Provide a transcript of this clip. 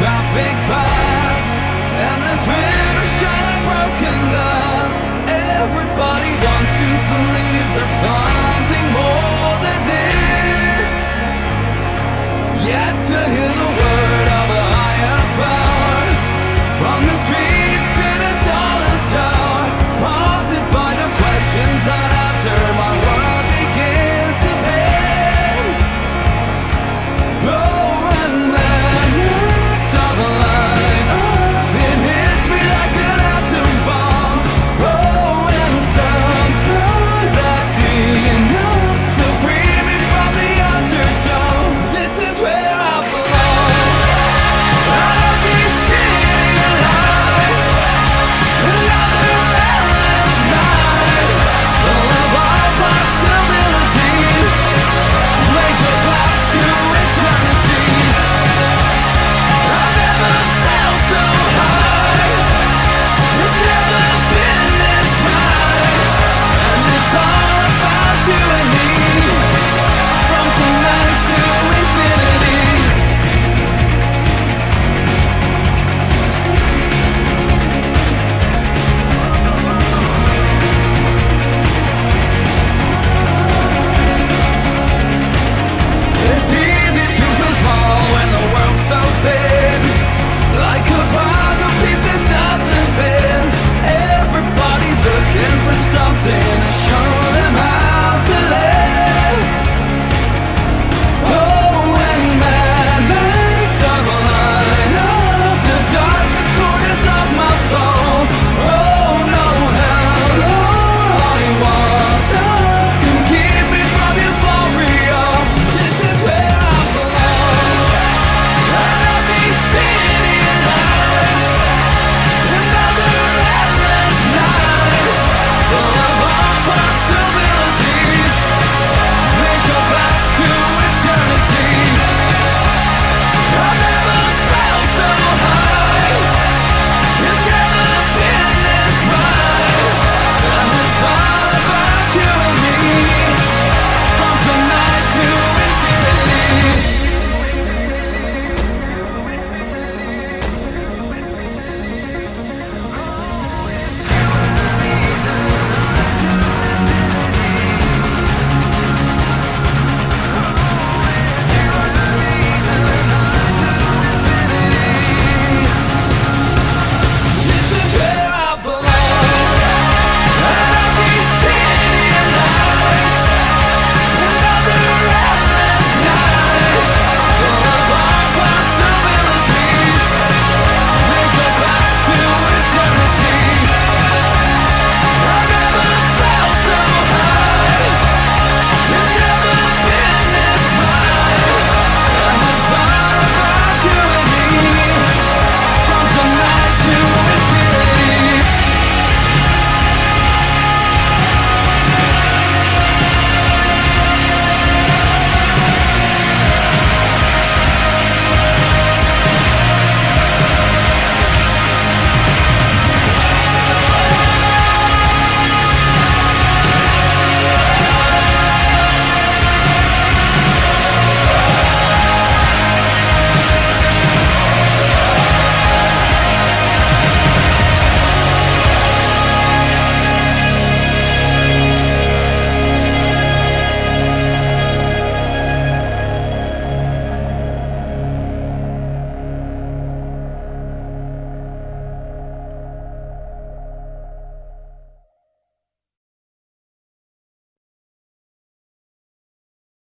traffic pass and this wind